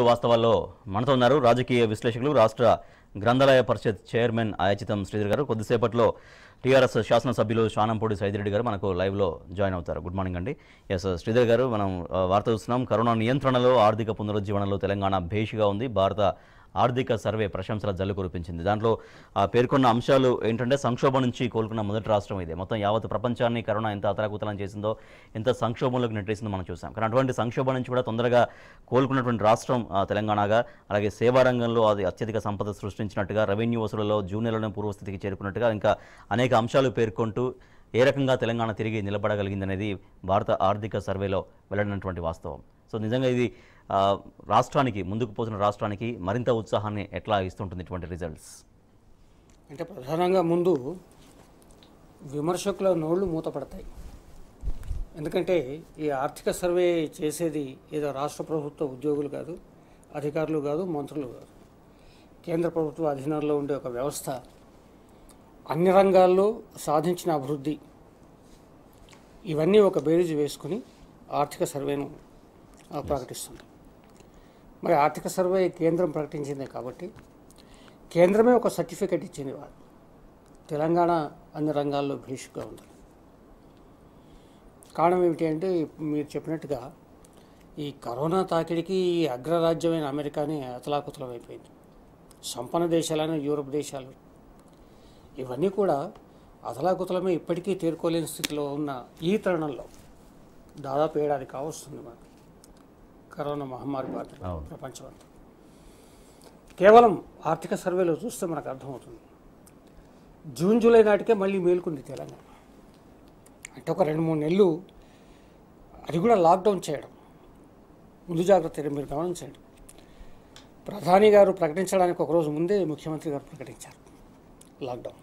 వాస్తవాల్లో మనతో ఉన్నారు రాజకీయ విశ్లేషకులు రాష్ట్ర గ్రంథాలయ పరిషత్ చైర్మన్ ఆయాచితం శ్రీధర్ గారు. కొద్దిసేపట్లో టీఆర్ఎస్ శాసనసభ్యులు శానంపూడి సైదిరెడ్డి గారు మనకు లైవ్లో జాయిన్ అవుతారు. గుడ్ మార్నింగ్ అండి. ఎస్ శ్రీధర్ గారు మనం వార్త చూస్తున్నాం. కరోనా నియంత్రణలో ఆర్థిక పునరుజ్జీవనలో తెలంగాణ భేషిగా ఉంది. భారత ఆర్థిక సర్వే ప్రశంసల జల్లు కురిపించింది. దాంట్లో పేర్కొన్న అంశాలు ఏంటంటే సంక్షోభం నుంచి కోలుకున్న మొదటి రాష్ట్రం ఇదే. మొత్తం యావత్ ప్రపంచాన్ని కరోనా ఎంత అతలాకుతలం చేసిందో ఎంత సంక్షోభంలోకి నెట్టేసిందో మనం చూసాం. కానీ అటువంటి సంక్షోభం నుంచి కూడా తొందరగా కోలుకున్నటువంటి రాష్ట్రం తెలంగాణగా అలాగే సేవా రంగంలో అది అత్యధిక సంపద సృష్టించినట్టుగా రెవెన్యూ వసూలలో జూన్ నెలలోనే పూర్వస్థితికి చేరుకున్నట్టుగా ఇంకా అనేక అంశాలు పేర్కొంటూ ఏ రకంగా తెలంగాణ తిరిగి నిలబడగలిగిందనేది భారత ఆర్థిక సర్వేలో వెల్లడినటువంటి వాస్తవం. సో నిజంగా ఇది రాష్ట్రానికి ముందుకు పోతున్న రాష్ట్రానికి మరింత ఉత్సాహాన్ని ఎట్లా ఇస్తుంటుంది ఇటువంటి రిజల్ట్స్ అంటే ప్రధానంగా ముందు విమర్శకుల నోళ్ళు మూతపడతాయి ఎందుకంటే ఈ ఆర్థిక సర్వే చేసేది ఏదో రాష్ట్ర ప్రభుత్వ ఉద్యోగులు కాదు అధికారులు కాదు మంత్రులు కాదు. కేంద్ర ప్రభుత్వ అధీనంలో ఉండే ఒక వ్యవస్థ అన్ని రంగాల్లో సాధించిన అభివృద్ధి. ఇవన్నీ ఒక బేరీజు వేసుకుని ఆర్థిక సర్వేను ప్రకటిస్తుంది. మరి ఆర్థిక సర్వే కేంద్రం ప్రకటించిందే కాబట్టి కేంద్రమే ఒక సర్టిఫికెట్ ఇచ్చింది వాళ్ళు. తెలంగాణ అన్ని రంగాల్లో భీషుగా ఉంది. కారణం ఏమిటి అంటే మీరు చెప్పినట్టుగా ఈ కరోనా తాకిడికి ఈ అగ్రరాజ్యమైన అమెరికాని అతలాకుతలం అయిపోయింది. సంపన్న దేశాలైన యూరప్ దేశాలు. ఇవన్నీ కూడా అతలాకుతలమే ఇప్పటికీ తీరుకోలేని స్థితిలో ఉన్న ఈ తరుణంలో దాదాపు ఏడాది కావస్తుంది మనకు కరోనా మహమ్మారి బాధ అవును. ప్రపంచం అంతా కేవలం ఆర్థిక సర్వేలో చూస్తే మనకు అర్థమవుతుంది. జూన్ జూలై నాటికే మళ్ళీ మేలుకుంది తెలంగాణ. అంటే ఒక రెండు మూడు నెలలు అది కూడా లాక్డౌన్ చేయడం. ముందు జాగ్రత్త మీరు గమనించండి. ప్రధాని గారు ప్రకటించడానికి ఒకరోజు ముందే ముఖ్యమంత్రి గారు ప్రకటించారు లాక్డౌన్.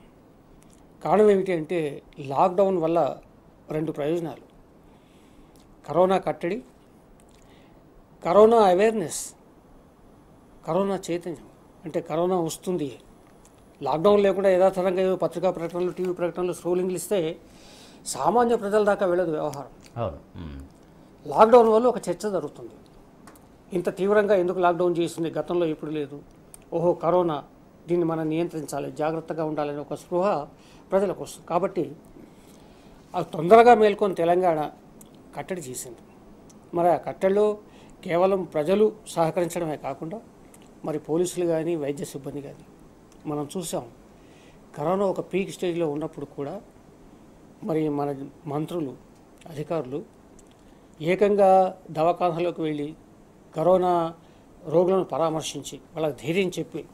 కారణం ఏమిటి అంటే లాక్డౌన్ వల్ల రెండు ప్రయోజనాలు. కరోనా కట్టడి కరోనా అవేర్నెస్ కరోనా చైతన్యం అంటే కరోనా వస్తుంది. లాక్డౌన్ లేకుండా యథాతథంగా ఏదో పత్రికా ప్రకటనలు టీవీ ప్రకటనలు స్ట్రోలింగ్లు ఇస్తే సామాన్య ప్రజల దాకా వెళ్ళదు వ్యవహారం. లాక్డౌన్ వల్ల ఒక చర్చ జరుగుతుంది. ఇంత తీవ్రంగా ఎందుకు లాక్డౌన్ చేస్తుంది? గతంలో ఇప్పుడు లేదు. ఓహో కరోనా. దీన్ని మనం నియంత్రించాలి జాగ్రత్తగా ఉండాలని ఒక స్పృహ ప్రజలకు వస్తుంది. కాబట్టి అది తొందరగా మేల్కొని తెలంగాణ కట్టడి చేసింది. మరి ఆ కట్టడిలో కేవలం ప్రజలు సహకరించడమే కాకుండా మరి పోలీసులు కానీ వైద్య సిబ్బంది కానీ మనం చూసాం. కరోనా ఒక పీక్ స్టేజ్లో ఉన్నప్పుడు కూడా మరి మన మంత్రులు అధికారులు ఏకంగా దవాఖానాలోకి వెళ్ళి కరోనా రోగులను పరామర్శించి వాళ్ళకి ధైర్యం చెప్పి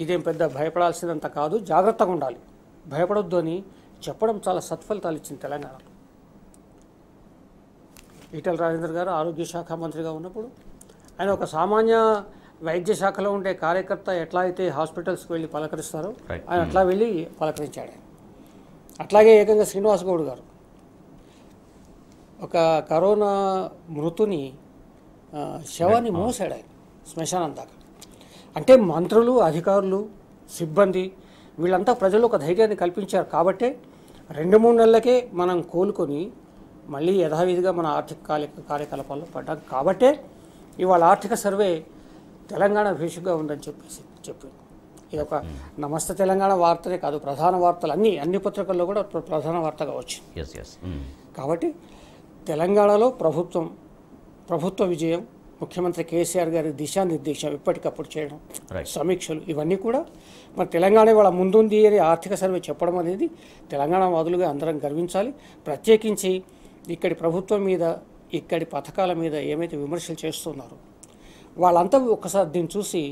ఇదేం పెద్ద భయపడాల్సినంత కాదు జాగ్రత్తగా ఉండాలి. భయపడొద్దు అని చెప్పడం చాలా సత్ఫలితాలు ఇచ్చింది తెలంగాణలో. ఈటల రాజేందర్ గారు ఆరోగ్య శాఖ మంత్రిగా ఉన్నప్పుడు ఆయన ఒక సామాన్య వైద్య శాఖలో ఉండే కార్యకర్త ఎట్లా అయితే హాస్పిటల్స్కి వెళ్ళి పలకరిస్తారో. ఆయన అట్లా వెళ్ళి పలకరించాడు అట్లాగే ఏకంగా శ్రీనివాస్ గౌడ్ గారు. ఒక కరోనా మృతుని శవాన్ని మోసాడు ఆయన శ్మశానం దాకా. అంటే మంత్రులు అధికారులు సిబ్బంది వీళ్ళంతా ప్రజలు ఒక ధైర్యాన్ని కల్పించారు కాబట్టే రెండు మూడు నెలలకే మనం కోలుకొని మళ్ళీ యథావిధిగా మన ఆర్థిక కార్య కార్యకలాపాల్లో పడ్డాం. కాబట్టే ఇవాళ ఆర్థిక సర్వే తెలంగాణ భేషుగా ఉందని చెప్పేసి చెప్పి ఇది ఒక నమస్తే తెలంగాణ వార్తనే కాదు ప్రధాన వార్తలు అన్ని అన్ని పత్రికల్లో కూడా ప్ర- ప్రధాన వార్తగా వచ్చింది ఎస్ ఎస్ మ్మ్. కాబట్టి తెలంగాణలో ప్రభుత్వం ప్రభుత్వ విజయం ముఖ్యమంత్రి కేసీఆర్ గారి దిశానిర్దేశం ఎప్పటికప్పుడు చేయడం సమీక్షలు ఇవన్నీ కూడా మరి తెలంగాణ వాళ్ళ ముందుంది అని ఆర్థిక సర్వే చెప్పడం అనేది తెలంగాణ వాదులుగా అందరం గర్వించాలి. ప్రత్యేకించి ఇక్కడి ప్రభుత్వం మీద ఇక్కడి పథకాల మీద ఏమైతే విమర్శలు చేస్తున్నారో వాళ్ళంతా ఒక్కసారి దీన్ని చూసి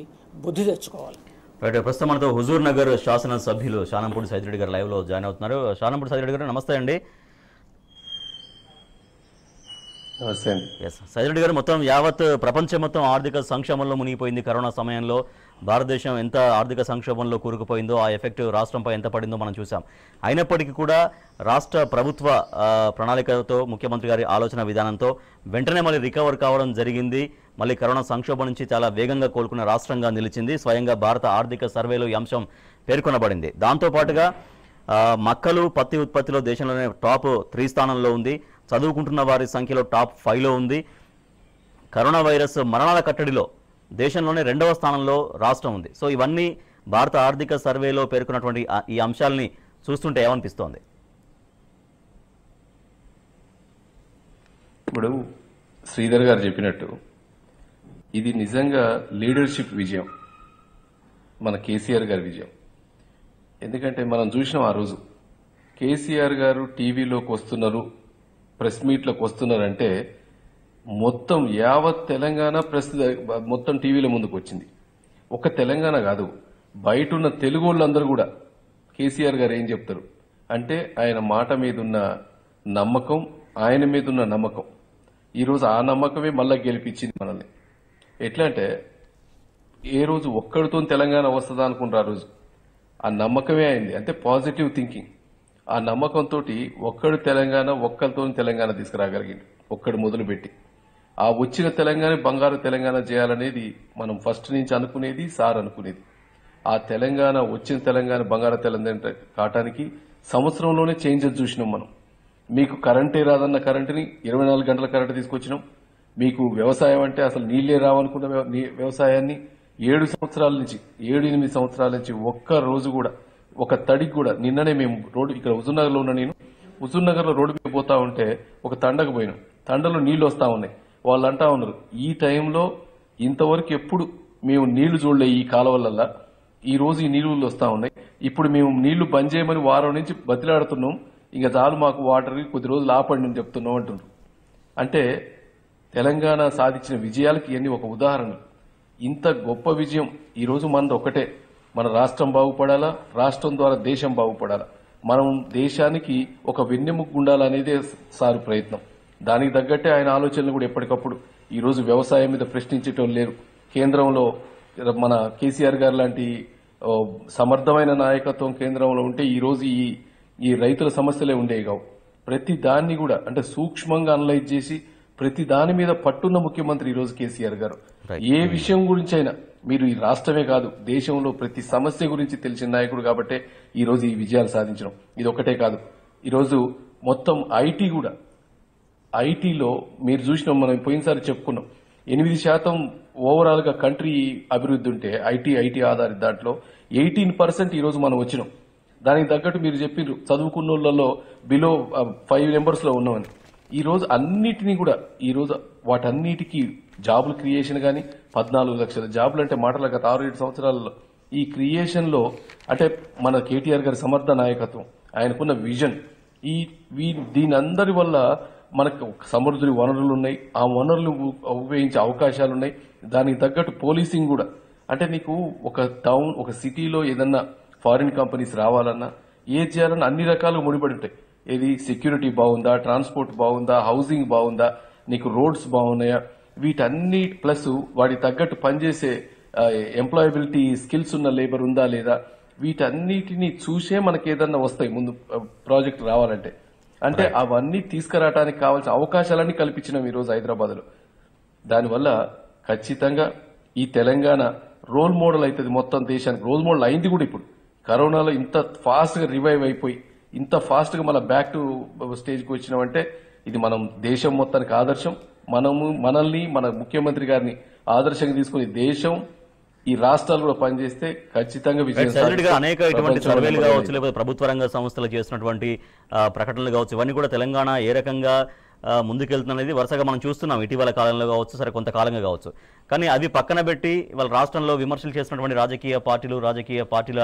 బుద్ధి తెచ్చుకోవాలి. రైట్ ప్రస్తుతం మనతో హుజూర్ నగర్ శాసన సభ్యులు శానంపూడి సైదిరెడ్డి గారు లైవ్లో జాయిన్ అవుతున్నారు. శానంపూడి సైదిరెడ్డి గారు నమస్తే అండి. నమస్తే అండి. ఎస్ సైదిరెడ్డి గారు మొత్తం యావత్ ప్రపంచం మొత్తం ఆర్థిక సంక్షోభంలో మునిగిపోయింది కరోనా సమయంలో. భారతదేశం ఎంత ఆర్థిక సంక్షోభంలో కూరుకుపోయిందో ఆ ఎఫెక్ట్ రాష్ట్రంపై ఎంత పడిందో మనం చూసాం అయినప్పటికీ కూడా రాష్ట్ర ప్రభుత్వ ప్రణాళికతో ముఖ్యమంత్రి గారి ఆలోచన విధానంతో వెంటనే మళ్ళీ రికవర్ కావడం జరిగింది. మళ్ళీ కరోనా సంక్షోభం నుంచి చాలా వేగంగా కోలుకున్న రాష్ట్రంగా నిలిచింది. స్వయంగా భారత ఆర్థిక సర్వేలో ఈ అంశం పేర్కొనబడింది. దాంతోపాటుగా మక్కలు పత్తి ఉత్పత్తిలో దేశంలోనే టాప్ త్రీ స్థానంలో ఉంది. చదువుకుంటున్న వారి సంఖ్యలో టాప్ ఫైవ్లో ఉంది. కరోనా వైరస్ మరణాల కట్టడిలో దేశంలోనే రెండవ స్థానంలో రాష్ట్రం ఉంది. సో ఇవన్నీ భారత ఆర్థిక సర్వేలో పేర్కొన్నటువంటి ఈ అంశాలని చూస్తుంటే ఏమనిపిస్తోంది? ఇప్పుడు శ్రీధర్ గారు చెప్పినట్టు ఇది నిజంగా లీడర్షిప్ విజయం మన కేసీఆర్ గారి విజయం. ఎందుకంటే మనం చూసినాం ఆ రోజు కేసీఆర్ గారు టీవీలోకి వస్తున్నారు ప్రెస్ మీట్లోకి వస్తున్నారంటే మొత్తం యావత్ తెలంగాణ ప్రస్తుత మొత్తం టీవీల ముందుకు వచ్చింది ఒక తెలంగాణ కాదు బయట ఉన్న తెలుగు వాళ్ళందరూ కూడా కేసీఆర్ గారు ఏం చెప్తారు? అంటే ఆయన మాట మీద ఉన్న నమ్మకం ఆయన మీద ఉన్న నమ్మకం ఈరోజు ఆ నమ్మకమే మళ్ళా గెలిపించింది మనల్ని. ఎట్లా అంటే ఏ రోజు ఒక్కడితో తెలంగాణ వస్తుందా అనుకుంటారు ఆ రోజు. ఆ నమ్మకమే అయింది. అంటే పాజిటివ్ థింకింగ్. ఆ నమ్మకంతో ఒక్కడు తెలంగాణ ఒక్కరితో తెలంగాణ తీసుకురాగలిగింది ఒక్కడు మొదలుపెట్టి. ఆ వచ్చిన తెలంగాణ బంగారు తెలంగాణ చేయాలనేది మనం ఫస్ట్ నుంచి అనుకునేది సార్ అనుకునేది. ఆ తెలంగాణ వచ్చిన తెలంగాణ బంగారు తెలంగాణ కావటానికి సంవత్సరంలోనే చేంజెస్ చూసినాం మనం. మీకు కరెంటే రాదన్న కరెంటుని ఇరవై నాలుగు గంటల కరెంటు తీసుకొచ్చినాం. మీకు వ్యవసాయం అంటే అసలు నీళ్ళే రావనుకున్న వ్యవసాయాన్ని ఏడు సంవత్సరాల నుంచి ఏడు ఎనిమిది సంవత్సరాల నుంచి ఒక్క రోజు కూడా ఒక తడికి కూడా నిన్ననే మేము రోడ్డు ఇక్కడ హుజూర్నగర్ ఉన్న నేను హుజూర్నగర్లో రోడ్డు మీద పోతా ఉంటే ఒక తండకు పోయినాం. తండలో నీళ్ళు వస్తా ఉన్నాయి. వాళ్ళు అంటా ఉన్నారు. ఈ టైంలో ఇంతవరకు ఎప్పుడు మేము నీళ్ళు చూడలే ఈ కాలువలల్లా. ఈ రోజు ఈ నీళ్ళు వస్తా ఉన్నాయి. ఇప్పుడు మేము నీళ్ళు బంద్ చేయమని వారం నుంచి బతిలాడుతున్నాం. ఇంకా చాలు మాకు వాటర్ కొద్ది రోజులు ఆపండి అని చెప్తున్నాం అంటున్నారు. అంటే తెలంగాణ సాధించిన విజయాలకి ఇవన్నీ ఒక ఉదాహరణ. ఇంత గొప్ప విజయం ఈరోజు మనది ఒకటే. మన రాష్ట్రం బాగుపడాలా? రాష్ట్రం ద్వారా దేశం బాగుపడాలా? మనం దేశానికి ఒక వెన్నెముక ఉండాలనేదే సారు ప్రయత్నం. దానికి తగ్గట్టే ఆయన ఆలోచనలు కూడా ఎప్పటికప్పుడు ఈ రోజు వ్యవసాయం మీద ప్రశ్నించేటోళ్ళు లేరు. కేంద్రంలో మన కేసీఆర్ గారు లాంటి సమర్థమైన నాయకత్వం కేంద్రంలో ఉంటే ఈ రోజు ఈ ఈ రైతుల సమస్యలే ఉండేవి కావు. ప్రతి దాన్ని కూడా అంటే సూక్ష్మంగా అనలైజ్ చేసి ప్రతి దాని మీద పట్టున్న ముఖ్యమంత్రి ఈ రోజు కేసీఆర్ గారు. ఏ విషయం గురించి అయినా మీరు ఈ రాష్ట్రమే కాదు దేశంలో ప్రతి సమస్య గురించి తెలిసిన నాయకుడు కాబట్టే ఈ రోజు ఈ విజయాలు సాధించడం. ఇది ఒకటే కాదు. ఈ రోజు మొత్తం ఐటీ కూడా ఐటీలో మీరు చూసినాం మనం పోయినసారి చెప్పుకున్నాం. ఎనిమిది శాతం ఓవరాల్గా కంట్రీ అభివృద్ధి ఉంటే ఐటీ ఐటీ ఆధారిత దాంట్లో ఎయిటీన్ పర్సెంట్ ఈ రోజు మనం వచ్చినాం. దానికి తగ్గట్టు మీరు చెప్పిర్రు చదువుకున్న వాళ్ళలో బిలో ఫైవ్ నెంబర్స్లో ఉన్నామని. ఈ రోజు అన్నిటినీ కూడా ఈ రోజు వాటన్నిటికీ జాబుల క్రియేషన్ కానీ పద్నాలుగు లక్షల జాబులు అంటే మాటల గత ఆరు ఏడు సంవత్సరాలలో ఈ క్రియేషన్లో అంటే మన కేటీఆర్ గారి సమర్థ నాయకత్వం ఆయనకున్న విజన్ ఈ వీ- దీని అందరి వల్ల మనకు సమృద్ధి వనరులు ఉన్నాయి. ఆ వనరులు ఉపయోగించే అవకాశాలు ఉన్నాయి దానికి తగ్గట్టు పోలీసింగ్ కూడా. అంటే నీకు ఒక టౌన్ ఒక సిటీలో ఏదన్నా ఫారిన్ కంపెనీస్ రావాలన్నా ఏ చేయాలన్నా అన్ని రకాలుగా ముడిపడి ఉంటాయి. ఏది సెక్యూరిటీ బాగుందా ట్రాన్స్పోర్ట్ బాగుందా హౌసింగ్ బాగుందా నీకు రోడ్స్ బాగున్నాయా? వీటన్ని ప్లస్ వాటి తగ్గట్టు పనిచేసే ఎంప్లాయబిలిటీ స్కిల్స్ ఉన్న లేబర్ ఉందా లేదా? వీటన్నిటిని చూసే మనకి ఏదన్నా వస్తాయి ముందు ప్రాజెక్ట్ రావాలంటే. అంటే అవన్నీ తీసుకురావడానికి కావాల్సిన అవకాశాలన్నీ కల్పించినాం ఈ రోజు హైదరాబాద్లో దానివల్ల ఖచ్చితంగా ఈ తెలంగాణ రోల్ మోడల్ అవుతుంది మొత్తం దేశానికి. రోల్ మోడల్ అయింది కూడా ఇప్పుడు. కరోనాలో ఇంత ఫాస్ట్గా రివైవ్ అయిపోయి ఇంత ఫాస్ట్గా మన బ్యాక్ టు స్టేజ్కి వచ్చినామంటే ఇది మనం దేశం మొత్తానికి ఆదర్శం. మనము మనల్ని మన ముఖ్యమంత్రి గారిని ఆదర్శంగా తీసుకుని దేశం ఈ రాష్ట్రాలు కూడా పనిచేస్తే ఖచ్చితంగా విజయం. అనేక ఇటువంటి సర్వేలు కావచ్చు లేకపోతే ప్రభుత్వ రంగ సంస్థలు చేస్తున్నటువంటి ఆ, ప్రకటనలు కావచ్చు ఇవన్నీ కూడా తెలంగాణ ఏ రకంగా ముందుకెళ్తున్నది వరుసగా మనం చూస్తున్నాం ఇటీవల కాలంలో కావచ్చు సరే కొంతకాలంగా కావచ్చు కానీ అవి పక్కన పెట్టి వాళ్ళ రాష్ట్రంలో విమర్శలు చేస్తున్నటువంటి రాజకీయ పార్టీలు రాజకీయ పార్టీల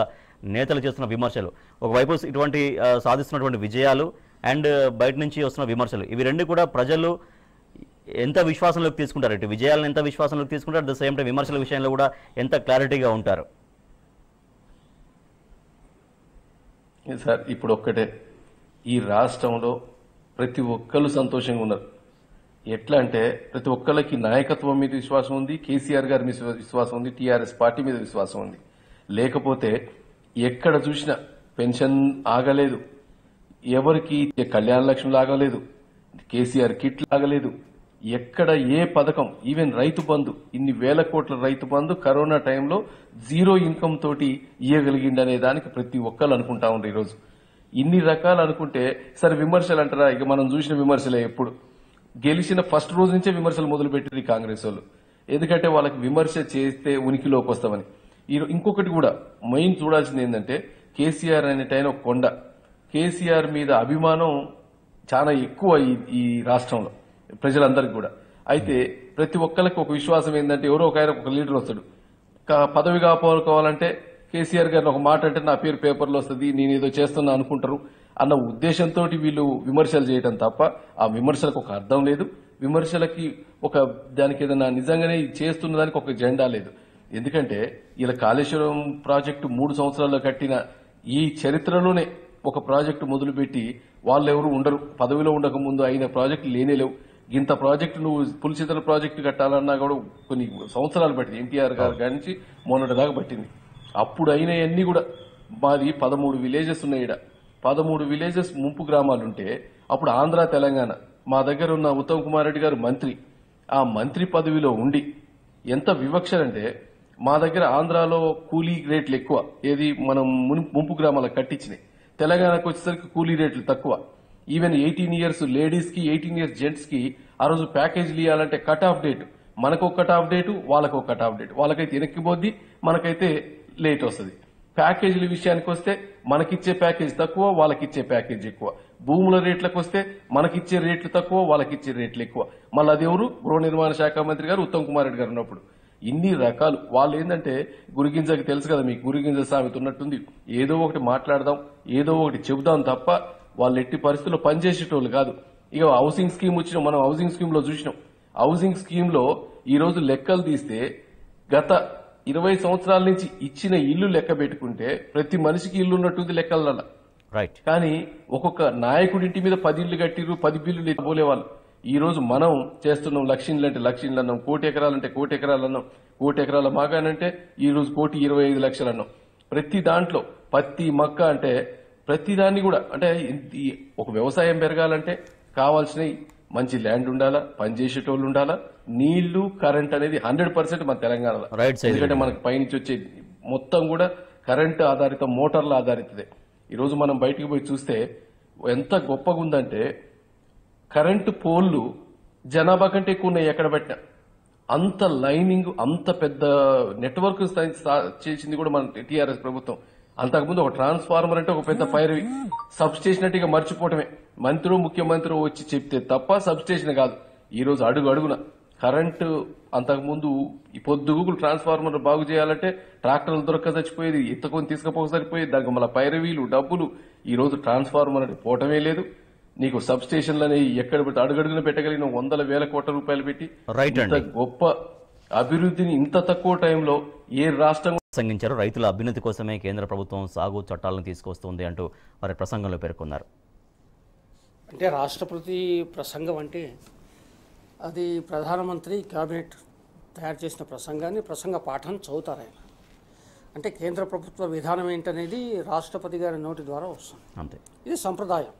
నేతలు చేస్తున్న విమర్శలు ఒకవైపు ఇటువంటి సాధిస్తున్నటువంటి విజయాలు అండ్ బయట నుంచి వస్తున్న విమర్శలు ఇవి రెండు కూడా ప్రజలు ఎంత విశ్వాసంలోకి తీసుకుంటారు? ఇటు విజయాలను ఎంత విశ్వాసంలోకి తీసుకుంటారు? అట్ ద సేమ్ టైం విమర్శల విషయంలో కూడా ఎంత క్లారిటీగా ఉంటారు? సార్ ఇప్పుడు ఒక్కటే. ఈ రాష్ట్రంలో ప్రతి ఒక్కరు సంతోషంగా ఉన్నారు. ఎట్లా అంటే ప్రతి ఒక్కరికి నాయకత్వం మీద విశ్వాసం ఉంది కేసీఆర్ గారి మీద విశ్వాసం ఉంది టీఆర్ఎస్ పార్టీ మీద విశ్వాసం ఉంది. లేకపోతే ఎక్కడ చూసినా పెన్షన్ ఆగలేదు. ఎవరికి కళ్యాణ లక్ష్మి లాగలేదు. కేసీఆర్ కిట్ లాగలేదు. ఎక్కడ ఏ పథకం ఈవెన్ రైతు బంధు ఇన్ని వేల కోట్ల రైతు బంధు కరోనా టైంలో జీరో ఇన్కమ్ తోటి ఇయ్యగలిగిండనే దానికి ప్రతి ఒక్కరు అనుకుంటా ఉన్నారు ఈరోజు. ఇన్ని రకాలు అనుకుంటే సరే విమర్శలు అంటారా ఇక మనం చూసిన విమర్శలే ఎప్పుడు. గెలిచిన ఫస్ట్ రోజు నుంచే విమర్శలు మొదలుపెట్టింది కాంగ్రెస్ వాళ్ళు. ఎందుకంటే వాళ్ళకి విమర్శ చేస్తే ఉనికిలోకి వస్తామని. ఈ ఇంకొకటి కూడా మెయిన్ చూడాల్సింది ఏంటంటే కేసీఆర్ అనేటైన కొండ. కేసీఆర్ మీద అభిమానం చాలా ఎక్కువ ఈ రాష్ట్రంలో. ప్రజలందరికీ కూడా. అయితే ప్రతి ఒక్కరికి ఒక విశ్వాసం ఏంటంటే ఎవరో ఒక ఆయన ఒక లీడర్ వస్తాడు. కా- పదవి కాపాడుకోవాలంటే కేసీఆర్ గారిని ఒక మాట అంటే నా పేరు పేపర్లో వస్తుంది నేను ఏదో చేస్తున్నా అనుకుంటారు అన్న ఉద్దేశంతో వీళ్ళు విమర్శలు చేయడం తప్ప ఆ విమర్శలకు ఒక అర్థం లేదు. విమర్శలకి ఒక దానికి ఏదైనా నిజంగానే చేస్తున్న దానికి ఒక జెండా లేదు. ఎందుకంటే ఇలా కాళేశ్వరం ప్రాజెక్టు మూడు సంవత్సరాల్లో కట్టిన ఈ చరిత్రలోనే ఒక ప్రాజెక్టు మొదలుపెట్టి వాళ్ళెవరూ ఉండరు. పదవిలో ఉండక ముందు అయిన ప్రాజెక్టు లేనే లేవు. ఇంత ప్రాజెక్టు నువ్వు పులిచితల ప్రాజెక్టు కట్టాలన్నా కూడా కొన్ని సంవత్సరాలు పట్టింది. ఎన్టీఆర్ గారి కాడి నుంచి మొన్నటి దాకా పట్టింది. అప్పుడు అయినవన్నీ కూడా మాది పదమూడు విలేజెస్ ఉన్నాయి ఈడ. పదమూడు విలేజెస్ ముంపు గ్రామాలు ఉంటే అప్పుడు ఆంధ్ర తెలంగాణ. మా దగ్గర ఉన్న ఉత్తమ్ కుమార్ రెడ్డి గారు మంత్రి. ఆ మంత్రి పదవిలో ఉండి ఎంత వివక్ష అంటే మా దగ్గర ఆంధ్రాలో కూలీ రేట్లు ఎక్కువ. ఏది మనం మున్- ముంపు గ్రామాలకు కట్టించినాయి. తెలంగాణకు వచ్చేసరికి కూలీ రేట్లు తక్కువ. ఈవెన్ ఎయిటీన్ ఇయర్స్ లేడీస్కి ఎయిటీన్ ఇయర్స్ జెంట్స్కి ఆ రోజు ప్యాకేజీలు ఇవ్వాలంటే కట్ ఆఫ్ డేట్ మనకు ఒక కట్ ఆఫ్ డేట్ వాళ్ళకు ఒక కట్ ఆఫ్ డేట్ వాళ్ళకైతే వెనక్కిపోద్ది మనకైతే లేట్ వస్తుంది. ప్యాకేజీల విషయానికి వస్తే మనకిచ్చే ప్యాకేజ్ తక్కువ వాళ్ళకిచ్చే ప్యాకేజ్ ఎక్కువ. భూముల రేట్లకు వస్తే మనకిచ్చే రేట్లు తక్కువ వాళ్ళకిచ్చే రేట్లు ఎక్కువ. మళ్ళీ అది ఎవరు? గృహ నిర్మాణ శాఖ మంత్రి గారు ఉత్తమ్ కుమార్ రెడ్డి గారు ఉన్నప్పుడు. ఇన్ని రకాలు. వాళ్ళు ఏంటంటే గురిగింజకి తెలుసు కదా మీకు గురిగింజ సామెత ఉన్నట్టుంది. ఏదో ఒకటి మాట్లాడదాం ఏదో ఒకటి చెబుదాం తప్ప వాళ్ళు ఎట్టి పరిస్థితుల్లో పనిచేసేటోళ్ళు కాదు. ఇక హౌసింగ్ స్కీమ్ వచ్చిన మనం హౌసింగ్ స్కీమ్లో చూసినాం. హౌసింగ్ స్కీమ్లో ఈ రోజు లెక్కలు తీస్తే గత ఇరవై సంవత్సరాల నుంచి ఇచ్చిన ఇల్లు లెక్క పెట్టుకుంటే ప్రతి మనిషికి ఇల్లు ఉన్నట్టుంది లెక్కలలో రైట్ కానీ ఒక్కొక్క నాయకుడి ఇంటి మీద పది ఇల్లు కట్టిరు పది బిల్లులు పోలేవాళ్ళు. ఈ రోజు మనం చేస్తున్నాం లక్షలు అంటే లక్షలు అన్నాం కోటి ఎకరాలంటే కోటి ఎకరాలు అన్నాం కోటి ఎకరాల మాగానంటే ఈ రోజు కోటి ఇరవై ఐదు లక్షలు అన్నాం. ప్రతి దాంట్లో పత్తి మక్క అంటే ప్రతి దాన్ని కూడా అంటే ఒక వ్యవసాయం పెరగాలంటే కావాల్సినవి మంచి ల్యాండ్ ఉండాలా పనిచేసేటోళ్ళు ఉండాలా నీళ్ళు కరెంట్ అనేది హండ్రెడ్ పర్సెంట్ మన తెలంగాణలో. ఎందుకంటే మనకు పైనుంచి వచ్చే మొత్తం కూడా కరెంట్ ఆధారిత మోటార్ల ఆధారితదే. ఈరోజు మనం బయటికి పోయి చూస్తే ఎంత గొప్పగా ఉందంటే కరెంటు పోల్లు జనాభా కంటే ఎక్కువ ఉన్నాయి ఎక్కడ పెట్టినా. అంత లైనింగ్ అంత పెద్ద నెట్వర్క్ చేసింది కూడా మన టీఆర్ఎస్ ప్రభుత్వం. అంతకుముందు ఒక ట్రాన్స్ఫార్మర్ అంటే ఒక పెద్ద పైరవి సబ్ స్టేషన్ అంటే ఇక మర్చిపోవటమే. మంత్రి ముఖ్యమంత్రి వచ్చి చెప్తే తప్ప సబ్ స్టేషన్ కాదు. ఈ రోజు అడుగు అడుగున కరెంటు అంతకుముందు ఈ పొద్దుగులు ట్రాన్స్ఫార్మర్ బాగు చేయాలంటే ట్రాక్టర్లు దొరక్క చచ్చిపోయేది ఎత్తుకొని తీసుకుపోక సరిపోయేది. దానికి మళ్ళీ పైరవీలు డబ్బులు. ఈ రోజు ట్రాన్స్ఫార్మర్ అంటే పోవటమే లేదు. నీకు సబ్ స్టేషన్లని ఎక్కడ పెట్టి అడుగడుగున పెట్టగలిగిన వందల వేల కోట్ల రూపాయలు పెట్టి రైట్ గొప్ప అభివృద్ధిని ఇంత తక్కువ టైంలో ఏ రాష్ట్రం ప్రసంగించారు. రైతుల అభ్యున్నతి కోసమే కేంద్ర ప్రభుత్వం సాగు చట్టాలను తీసుకొస్తుంది అంటూ వారి ప్రసంగంలో పేర్కొన్నారు. అంటే రాష్ట్రపతి ప్రసంగం అంటే అది ప్రధానమంత్రి కేబినెట్ తయారు చేసిన ప్రసంగాన్ని ప్రసంగ పాఠాన్ని చదువుతారు ఆయన. అంటే కేంద్ర ప్రభుత్వ విధానం ఏంటనేది రాష్ట్రపతి గారి నోటి ద్వారా వస్తుంది. అంతే. ఇది సంప్రదాయం.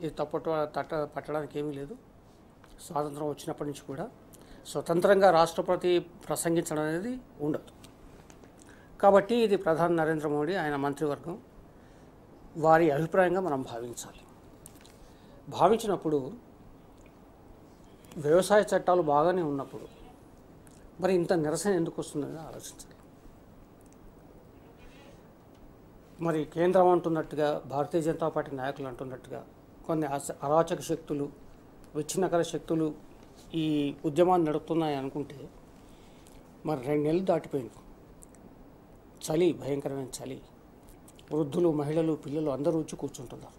ఇది తప్పట తట్ట పట్టడానికి ఏమీ లేదు. స్వాతంత్రం వచ్చినప్పటి నుంచి కూడా స్వతంత్రంగా రాష్ట్రపతి ప్రసంగించడం అనేది ఉండదు. కాబట్టి ఇది ప్రధాని నరేంద్ర మోడీ ఆయన మంత్రివర్గం. వారి అభిప్రాయంగా మనం భావించాలి. భావించినప్పుడు వ్యవసాయ చట్టాలు బాగానే ఉన్నప్పుడు మరి ఇంత నిరసన ఎందుకు వస్తుందని ఆలోచించాలి. మరి కేంద్రం అంటున్నట్టుగా భారతీయ జనతా పార్టీ నాయకులు అంటున్నట్టుగా కొన్ని అస- అరాచక శక్తులు విచ్ఛిన్నకర శక్తులు ఈ ఉద్యమాన్ని నడుపుతున్నాయి అనుకుంటే మరి రెండు నెలలు దాటిపోయింది. చలి భయంకరమైన చలి. వృద్ధులు మహిళలు పిల్లలు అందరూ వచ్చి కూర్చుంటున్నారు.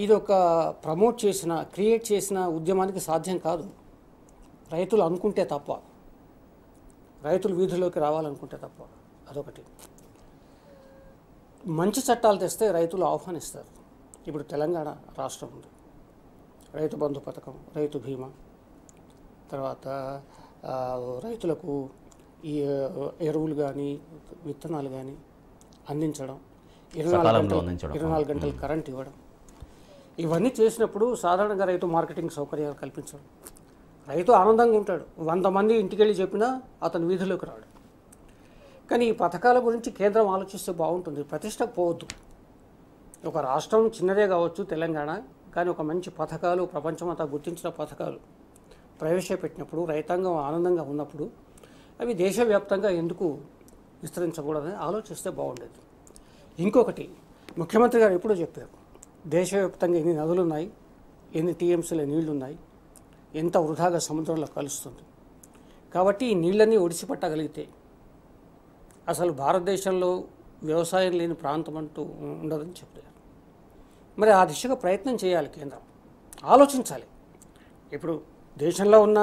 ఇది ఒక ప్రమోట్ చేసిన క్రియేట్ చేసిన ఉద్యమానికి సాధ్యం కాదు. రైతులు అనుకుంటే తప్ప రైతులు వీధిలోకి రావాలనుకుంటే తప్ప అదొకటి. మంచి చట్టాలు తెస్తే రైతులు ఆహ్వానిస్తారు. ఇప్పుడు తెలంగాణ రాష్ట్రం ఉంది. రైతు బంధు పథకం రైతు బీమా తర్వాత రైతులకు ఈ ఎరువులు కానీ విత్తనాలు కానీ అందించడం ఇరవై నాలుగు గంటలు. ఇరవై నాలుగు గంటలు కరెంట్ ఇవ్వడం. ఇవన్నీ చేసినప్పుడు సాధారణంగా రైతు మార్కెటింగ్ సౌకర్యాలు కల్పించడం. రైతు ఆనందంగా ఉంటాడు. వంద మంది ఇంటికి వెళ్ళి చెప్పినా అతను వీధిలోకి రాడు. కానీ ఈ పథకాల గురించి కేంద్రం ఆలోచిస్తే బాగుంటుంది. ప్రతిష్ట పోవద్దు. ఒక రాష్ట్రం చిన్నదే కావచ్చు తెలంగాణ కానీ ఒక మంచి పథకాలు ప్రపంచమంతా గుర్తించిన పథకాలు. ప్రవేశపెట్టినప్పుడు రైతాంగం ఆనందంగా ఉన్నప్పుడు అవి దేశవ్యాప్తంగా ఎందుకు విస్తరించకూడదని ఆలోచిస్తే బాగుండేది. ఇంకొకటి ముఖ్యమంత్రి గారు ఎప్పుడో చెప్పారు దేశవ్యాప్తంగా ఎన్ని నదులు ఉన్నాయి ఎన్ని టీఎంసీల నీళ్ళు ఉన్నాయి ఎంత వృధాగా సముద్రంలో కలుస్తుంది. కాబట్టి ఈ నీళ్ళన్నీ ఒడిసిపట్టగలిగితే అసలు భారతదేశంలో వ్యవసాయం లేని ప్రాంతం అంటూ ఉండదని చెప్పారు మరి ఆ దిశగా ప్రయత్నం చేయాలి కేంద్రం. ఆలోచించాలి. ఇప్పుడు దేశంలో ఉన్న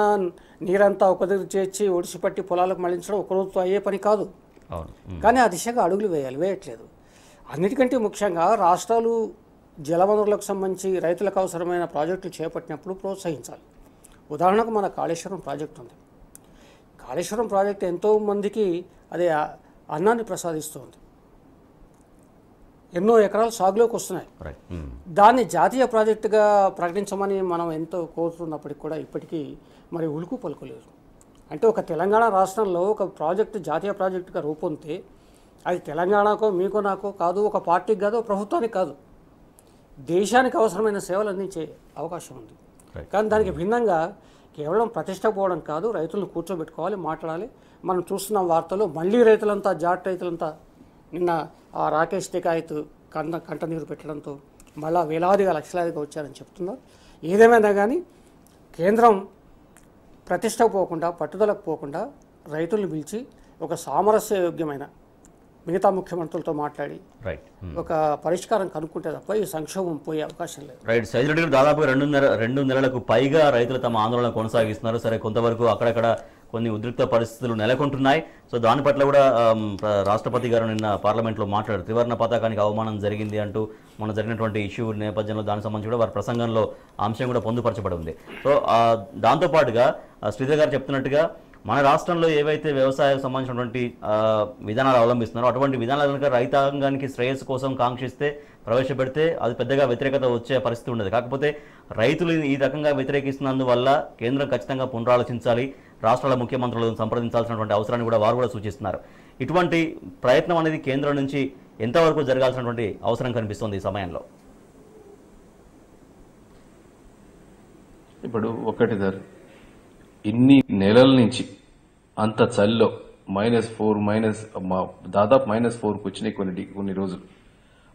నీరంతా ఒక దగ్గర చేర్చి ఒడిసిపట్టి పొలాలకు మళ్ళించడం ఒక రోజుతో అయ్యే పని కాదు. కానీ ఆ దిశగా అడుగులు వేయాలి వేయట్లేదు. అన్నిటికంటే ముఖ్యంగా రాష్ట్రాలు జలవనరులకు సంబంధించి రైతులకు అవసరమైన ప్రాజెక్టులు చేపట్టినప్పుడు ప్రోత్సహించాలి. ఉదాహరణకు మన కాళేశ్వరం ప్రాజెక్టు ఉంది. కాళేశ్వరం ప్రాజెక్టు ఎంతో మందికి అది అన్నాన్ని ప్రసాదిస్తుంది. ఎన్నో ఎకరాలు సాగులోకి వస్తున్నాయి. ఉమ్. దాన్ని జాతీయ ప్రాజెక్టుగా ప్రకటించమని మనం ఎంతో కోరుతున్నప్పటికీ కూడా ఇప్పటికీ మరి ఉలుకు పలుకులేదు. అంటే ఒక తెలంగాణ రాష్ట్రంలో ఒక ప్రాజెక్టు జాతీయ ప్రాజెక్టుగా రూపొందితే అది తెలంగాణకో మీకో నాకో కాదు ఒక పార్టీకి కాదు ప్రభుత్వానికి కాదు. దేశానికి అవసరమైన సేవలు అందించే అవకాశం ఉంది. కానీ దానికి భిన్నంగా కేవలం ప్రతిష్ట పోవడం కాదు రైతులను కూర్చోబెట్టుకోవాలి మాట్లాడాలి. మనం చూస్తున్న వార్తలు మళ్ళీ రైతులంతా జాట్ రైతులంతా నిన్న ఆ రాకేష్ టికాయత్ కంట కంట నీరు పెట్టడంతో మళ్ళా వేలాదిగా లక్షలాదిగా వచ్చారని చెప్తున్నారు ఏదేమైనా కానీ కేంద్రం ప్రతిష్ట పోకుండా పట్టుదలకు పోకుండా రైతులను పిలిచి ఒక సామరస్యయోగ్యమైన మిగతా ముఖ్యమంత్రులతో మాట్లాడి రైట్ ఉమ్. ఒక పరిష్కారం కనుక్కుంటే తప్ప ఈ సంక్షోభం పోయే అవకాశం లేదు. రైట్ సైజ్ రెడ్డి గారు దాదాపుగా రెండు నెల రెండు నెలలకు పైగా రైతులు తమ ఆందోళన కొనసాగిస్తున్నారు. సరే కొంతవరకు అక్కడక్కడ కొన్ని ఉద్రిక్త పరిస్థితులు నెలకొంటున్నాయి. సో దాని పట్ల కూడా రాష్ట్రపతి గారు నిన్న పార్లమెంట్లో మాట్లాడారు. త్రివర్ణ పతాకానికి అవమానం జరిగింది అంటూ మొన్న జరిగినటువంటి ఇష్యూ నేపథ్యంలో దానికి సంబంధించి కూడా వారి ప్రసంగంలో అంశం కూడా పొందుపరచబడి ఉంది. సో దాంతోపాటుగా శ్రీధర్ గారు చెప్తున్నట్టుగా మన రాష్ట్రంలో ఏవైతే వ్యవసాయం సంబంధించినటువంటి విధానాలు అవలంబిస్తున్నారో అటువంటి విధానాలు కనుక రైతాంగానికి శ్రేయస్సు కోసం కాంక్షిస్తే ప్రవేశపెడితే అది పెద్దగా వ్యతిరేకత వచ్చే పరిస్థితి ఉండదు. కాకపోతే రైతులు ఈ రకంగా వ్యతిరేకిస్తున్నందువల్ల కేంద్రం ఖచ్చితంగా పునరాలోచించాలి. రాష్ట్రాల ముఖ్యమంత్రులను సంప్రదించాల్సినటువంటి అవసరాన్ని కూడా వారు కూడా సూచిస్తున్నారు. ఇటువంటి ప్రయత్నం అనేది కేంద్రం నుంచి ఎంతవరకు జరగాల్సినటువంటి అవసరం కనిపిస్తుంది ఈ సమయంలో? ఇప్పుడు ఒకటి సార్ ఇన్ని నెలల నుంచి అంత చలిలో మైనస్ ఫోర్ మైనస్ దాదాపు మైనస్ ఫోర్కి వచ్చినాయి కొన్ని కొన్ని రోజులు.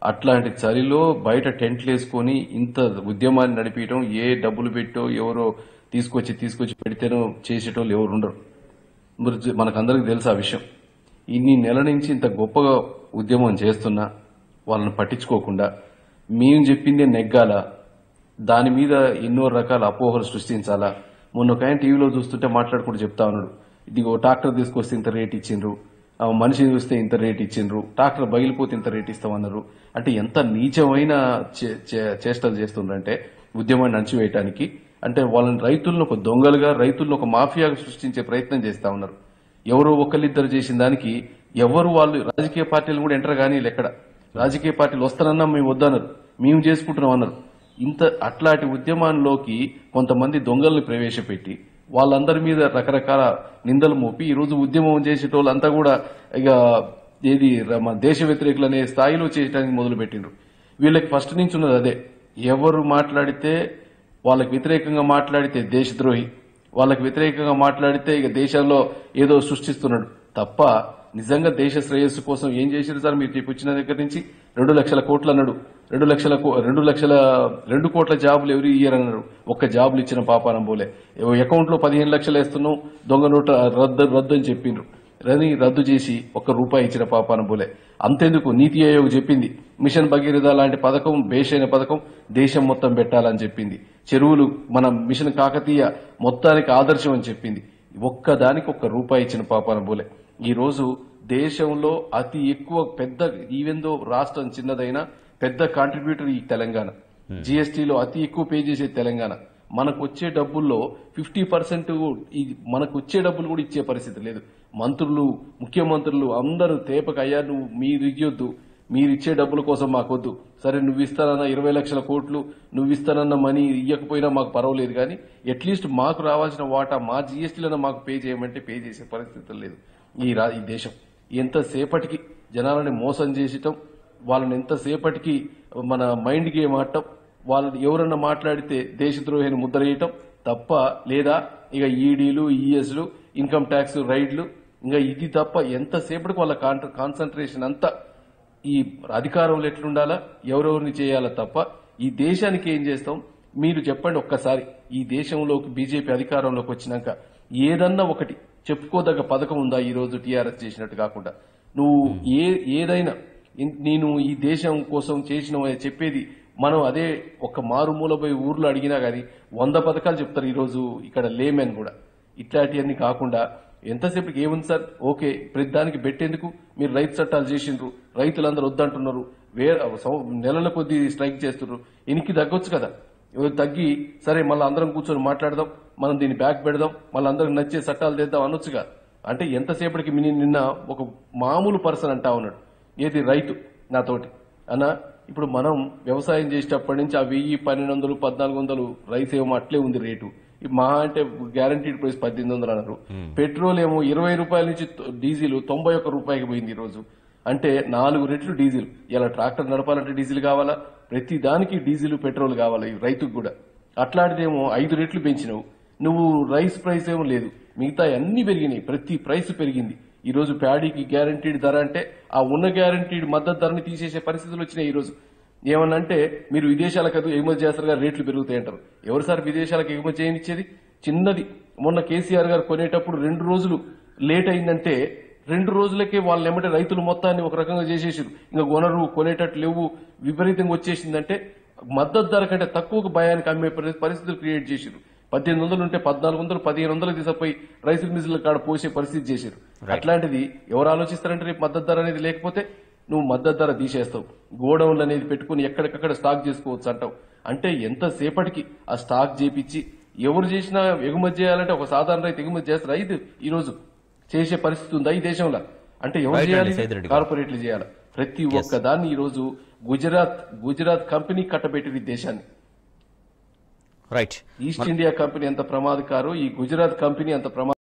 అట్లాంటి చలిలో బయట టెంట్లు వేసుకొని ఇంత ఉద్యమాన్ని నడిపించడం ఏ డబ్బులు పెట్టో ఎవరో తీసుకొచ్చి తీసుకొచ్చి పెడితేనో చేసేటోళ్ళు ఎవరు ఉండరు. మరి మనకందరికి తెలుసు ఆ విషయం. ఇన్ని నెల నుంచి ఇంత గొప్పగా ఉద్యమం చేస్తున్నా వాళ్ళని పట్టించుకోకుండా మేము చెప్పిందే నెగ్గాల దాని మీద ఎన్నో రకాల అపోహలు సృష్టించాలా మొన్న ఒక ఆయన టీవీలో చూస్తుంటే మాట్లాడుకుంటూ చెప్తా ఉన్నాడు. ఇదిగో ట్రాక్టర్ తీసుకొస్తే ఇంత రేట్ ఇచ్చిండ్రు ఆ మనిషిని చూస్తే ఇంత రేట్ ఇచ్చిండ్రు ట్రాక్టర్ బయలుపోతే ఇంత రేట్ ఇస్తామన్నారు. అంటే ఎంత నీచమైన చే- చే- చేష్టలు చేస్తుండ్రంటే ఉద్యమాన్ని అణచివేయటానికి అంటే వాళ్ళని రైతులను ఒక దొంగలుగా రైతులను ఒక మాఫియాగా సృష్టించే ప్రయత్నం చేస్తా ఉన్నారు. ఎవరో ఒకళ్ళిద్దరు చేసిన దానికి ఎవరు వాళ్ళు రాజకీయ పార్టీలు కూడా ఎంటర్ కానీ ఎక్కడ. రాజకీయ పార్టీలు వస్తానన్నా మేము వద్దన్నారు మేము చేసుకుంటున్నాం అన్నారు. ఇంత అట్లాంటి ఉద్యమాల్లోకి కొంతమంది దొంగల్ని ప్రవేశపెట్టి వాళ్ళందరి మీద రకరకాల నిందలు మోపి ఈ రోజు ఉద్యమం చేసేటోళ్ళంతా కూడా ఇక ఏది ర- మన దేశ వ్యతిరేకులు అనే స్థాయిలో చేయడానికి మొదలు పెట్టిండ్రు వీళ్ళకి ఫస్ట్ నుంచి ఉన్నది అదే. ఎవరు మాట్లాడితే వాళ్ళకి వ్యతిరేకంగా మాట్లాడితే దేశద్రోహి వాళ్ళకి వ్యతిరేకంగా మాట్లాడితే ఇక దేశంలో ఏదో సృష్టిస్తున్నాడు. తప్ప నిజంగా దేశ శ్రేయస్సు కోసం ఏం చేశారు సార్? మీరు చెప్పి దగ్గర నుంచి రెండు లక్షల కోట్లు అన్నాడు రెండు లక్షల కో- రెండు లక్షల రెండు కోట్ల జాబులు ఎవరి ఇయర్ అన్నారు ఒక్క జాబులు ఇచ్చిన పాపానం పోలే. అకౌంట్లో పదిహేను లక్షలు వేస్తున్నాం దొంగ నోట రద్దు రద్దు అని చెప్పిండ్రు. రని రద్దు చేసి ఒక్క రూపాయి ఇచ్చిన పాపాన పోలే అంతెందుకు నీతి ఆయోగ్ చెప్పింది. మిషన్ భగీరథ లాంటి పథకం బేషైన పథకం దేశం మొత్తం పెట్టాలని చెప్పింది. చెరువులు మన మిషన్ కాకతీయ మొత్తానికి ఆదర్శం అని చెప్పింది. ఒక్కదానికి ఒక్క రూపాయి ఇచ్చిన పాపాన పోలే ఈ రోజు దేశంలో అతి ఎక్కువ పెద్ద ఈవెందో రాష్ట్రం చిన్నదైనా పెద్ద కాంట్రిబ్యూటర్ ఈ తెలంగాణ. జీఎస్టీలో అతి ఎక్కువ పే చేసేది తెలంగాణ. మనకు వచ్చే డబ్బుల్లో ఫిఫ్టీ పర్సెంట్ మనకు వచ్చే డబ్బులు కూడా ఇచ్చే పరిస్థితి లేదు. మంత్రులు ముఖ్యమంత్రులు అందరూ తేపక అయ్యా నువ్వు మీరు ఇయ్యొద్దు. మీరు ఇచ్చే డబ్బుల కోసం మాకొద్దు. సరే నువ్వు ఇస్తానన్న ఇరవై లక్షల కోట్లు నువ్వు ఇస్తానన్న మనీ ఇవ్వకపోయినా మాకు పర్వాలేదు కానీ అట్లీస్ట్ మాకు రావాల్సిన వాటా మా జీఎస్టీలను మాకు పే చేయమంటే పే చేసే పరిస్థితి లేదు. ఈ రా ఈ దేశం. ఎంతసేపటికి జనాలని మోసం చేసటం వాళ్ళని ఎంతసేపటికి మన మైండ్ గేమ్ ఆడటం వాళ్ళని ఎవరన్నా మాట్లాడితే దేశద్రోహిని ముద్రేయటం తప్ప లేదా ఇక ఈడీలు ఈఎస్లు ఇన్కమ్ ట్యాక్స్ రైడ్లు ఇంకా ఇది తప్ప ఎంతసేపటికి వాళ్ళ కాన్సన్ట్రేషన్ అంతా ఈ అధికారంలో ఎట్లుండాలా ఎవరెవరిని చేయాలా తప్ప ఈ దేశానికి ఏం చేస్తాం? మీరు చెప్పండి ఒక్కసారి. ఈ దేశంలోకి బీజేపీ అధికారంలోకి వచ్చినాక ఏదన్నా ఒకటి చెప్పుకోదగ్గ పథకం ఉందా ఈ రోజు టీఆర్ఎస్ చేసినట్టు కాకుండా? నువ్వు ఏ ఏదైనా నేను ఈ దేశం కోసం చేసిన చెప్పేది మనం అదే ఒక మారుమూల పోయి ఊర్లో అడిగినా కానీ వంద పథకాలు చెప్తారు ఈరోజు ఇక్కడ లేమెన్ కూడా. ఇట్లాంటివన్నీ కాకుండా ఎంతసేపుకి ఏముంది సార్? ఓకే ప్రతి దానికి పెట్టేందుకు మీరు రైతు చట్టాలు చేసిండ్రు రైతులందరూ వద్దంటున్నారు వేరే సం- నెలల కొద్దీ స్ట్రైక్ చేస్తున్నారు ఎనికి తగ్గొచ్చు కదా? తగ్గి సరే మళ్ళీ అందరం కూర్చొని మాట్లాడదాం మనం దీన్ని బ్యాక్ పెడదాం మళ్ళీ అందరికి నచ్చే చట్టాలు తెద్దాం అనొచ్చుగా? అంటే ఎంతసేపటికి నిన్న ఒక మామూలు పర్సన్ అంటా ఉన్నాడు ఏది రైతు నాతోటి. అన్న ఇప్పుడు మనం వ్యవసాయం చేసేటప్పటి నుంచి ఆ వెయ్యి పన్నెండు వందలు పద్నాలుగు వందలు రైస్ ఏమో అట్లే ఉంది రేటు. మహా అంటే గ్యారంటీడ్ ప్రైస్ పద్దెనిమిది వందలు అన్నారు. పెట్రోల్ ఏమో ఇరవై రూపాయల నుంచి డీజిల్ తొంభై ఒక్క రూపాయికి పోయింది ఈ రోజు అంటే నాలుగు రెట్లు డీజిల్. ఇలా ట్రాక్టర్ నడపాలంటే డీజిల్ కావాలా? ప్రతి దానికి డీజిల్ పెట్రోల్ కావాలా రైతుకు కూడా. అట్లాంటిదేమో ఐదు రెట్లు పెంచినావు. నువ్వు రైస్ ప్రైస్ ఏమో లేదు. మిగతా అన్ని పెరిగినాయి. ప్రతి ప్రైస్ పెరిగింది. ఈరోజు ప్యాడీకి గ్యారంటీడ్ ధర అంటే ఆ ఉన్న గ్యారంటీడ్ మద్దతు ధరని తీసేసే పరిస్థితులు వచ్చినాయి ఈరోజు రోజు. ఏమనంటే మీరు విదేశాలకు అది ఎగుమతి చేస్తారు కానీ రేట్లు పెరుగుతాయి అంటారు ఎవరు సార్ విదేశాలకు ఎగుమతి చేయనిచ్చేది? చిన్నది. మొన్న కేసీఆర్ గారు కొనేటప్పుడు రెండు రోజులు లేట్ అయిందంటే రెండు రోజులకే వాళ్ళు ఎమ్మటే రైతులు మొత్తాన్ని ఒక రకంగా చేసేసారు. ఇంకా కొనరు కొనేటట్టు లేవు విపరీతంగా వచ్చేసిందంటే మద్దతు ధర కంటే తక్కువ భయానికి అమ్మే పరిస్థితులు క్రియేట్ చేసారు. పద్దెనిమిది వందలు ఉంటే పద్నాలుగు వందలు పదిహేను వందలు తీసుకుపోయి రైస్ మిల్లుల కాడ పోసే పరిస్థితి చేశారు. అట్లాంటిది ఎవరు ఆలోచిస్తారంటే రేపు మద్దతు ధర అనేది లేకపోతే నువ్వు మద్దతు ధర తీసేస్తావు. గోడౌన్లు అనేది పెట్టుకుని ఎక్కడికక్కడ స్టాక్ చేసుకోవచ్చు అంటావు. అంటే ఎంతసేపటికి ఆ స్టాక్ చేపించి ఎవరు చేసినా ఎగుమతి చేయాలంటే ఒక సాధారణ రైతు ఎగుమతి చేస్తారు? రైతు ఈ రోజు చేసే పరిస్థితి ఉందా ఈ దేశంలో? అంటే ఎవరు చేయాలి. కార్పొరేట్లు చేయాలి. ప్రతి ఒక్క దాన్ని ఈ రోజు గుజరాత్ గుజరాత్ కంపెనీ కట్టబెట్టింది దేశాన్ని. రైట్ ఈస్ట్ ఇండియా కంపెనీ ఎంత ప్రమాదకారు ఈ గుజరాత్ కంపెనీ ఎంత ప్రమాద